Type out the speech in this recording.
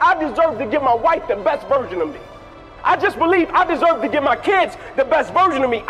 I deserve to give my wife the best version of me. I just believe I deserve to give my kids the best version of me.